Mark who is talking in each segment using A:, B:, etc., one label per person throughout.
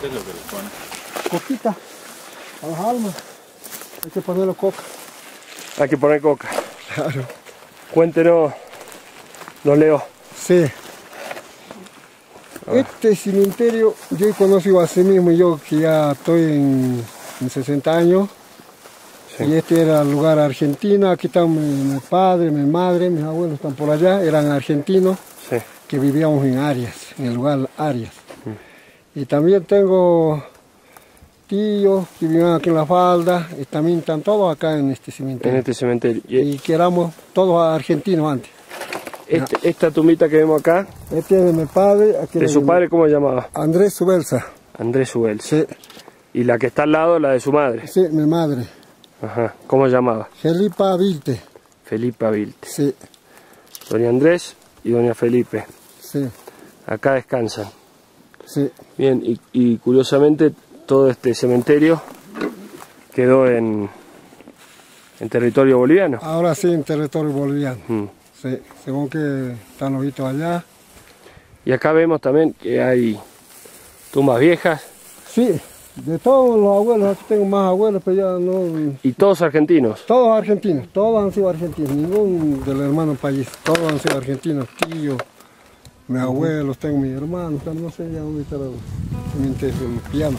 A: ¿Qué es lo que le pone? Coquita. A las almas. Hay que ponerle coca.
B: Hay que poner coca.
A: Claro.
B: Cuéntenos, no leo.
A: Sí. Este cementerio yo he conocido a sí mismo, yo que ya estoy en, en 60 años.
B: Sí.
A: Y este era el lugar argentino, aquí están mi, mi padre, mi madre, mis abuelos están por allá, eran argentinos
B: Sí.
A: que vivíamos en Arias, en el lugar Arias. Y también tengo tíos que vivían aquí en la falda y también están todos acá en este
B: En
A: cementerio.
B: este cementerio. Y
A: Y que éramos todos argentinos antes.
B: Este- esta tumita que vemos acá,
A: Este es de mi padre, aquí
B: de su
A: mi-
B: padre, ¿cómo se llamaba?
A: Andrés Subelsa.
B: Andrés Ubel.
A: Sí,
B: Y la que está al lado, la de su madre.
A: sí, mi madre.
B: Ajá. ¿Cómo se llamaba?
A: Felipa Vilte.
B: Felipe Vilte.
A: Sí,
B: Doña Andrés y doña Felipe.
A: sí,
B: Acá descansan.
A: sí.
B: Bien, y, y curiosamente todo este cementerio quedó en, en territorio boliviano.
A: Ahora sí en territorio boliviano.
B: Mm.
A: Sí, según que están los hitos allá.
B: Y acá vemos también que hay tumbas viejas
A: Sí, de todos los abuelos, aquí tengo más abuelos, pero ya no...
B: y todos argentinos.
A: Todos argentinos, todos han sido argentinos, ningún del hermano país, todos han sido argentinos, tíos, mis abuelos, tengo mis hermanos, no sé ya dónde cementerio, el piano.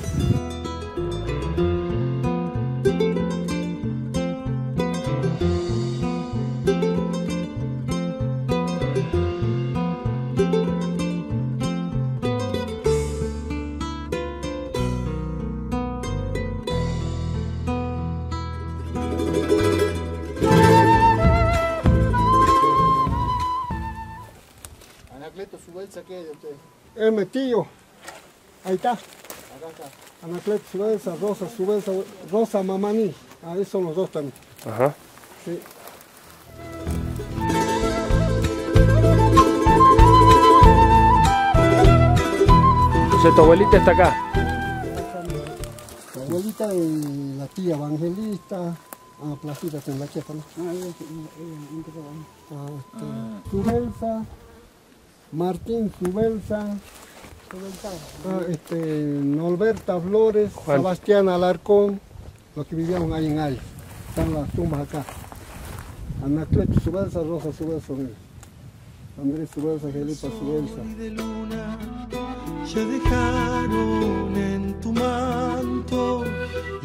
C: De usted.
A: Mi tío, ahí está. Anacleto Subelsa, Rosa Subelsa, Rosa Mamani, ahí son los dos también.
B: Ajá.
A: Sí.
B: Entonces tu abuelita está acá.
A: La abuelita y la tía evangelista, ah, Placita con la chefa, ¿no?
C: Ah.
A: Ah, este, Martín Subelsa, ah, este, Norberta Flores,
B: Juan.
A: Sebastián Alarcón, los que vivían ahí en Arias. Están las tumbas acá. Anacleto Subelsa, Rosa Subelsa. Andrés Subelsa, Felipa Subelsa.
D: de luna ya dejaron en tu manto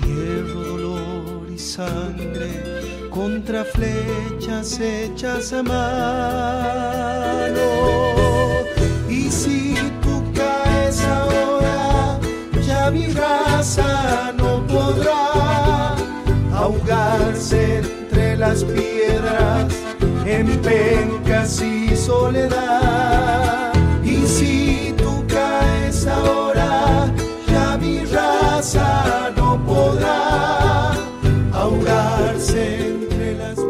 D: hierro, dolor y sangre contra flechas hechas a mano. Y si tú caes ahora, ya mi raza no podrá ahogarse entre las piedras en pencas y soledad. Y si tú caes ahora, ya mi raza no podrá ahogarse entre las piedras.